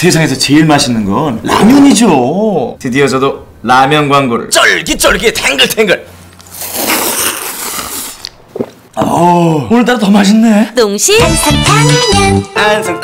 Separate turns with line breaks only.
세상에서 제일 맛있는 건 라면이죠. 드디어 저도 라면 광고를 쫄깃쫄깃 탱글탱글. 어, 오늘따라 더 맛있네.
농심
한상탕면
안성탕면.